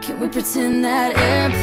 Can we pretend that airplane?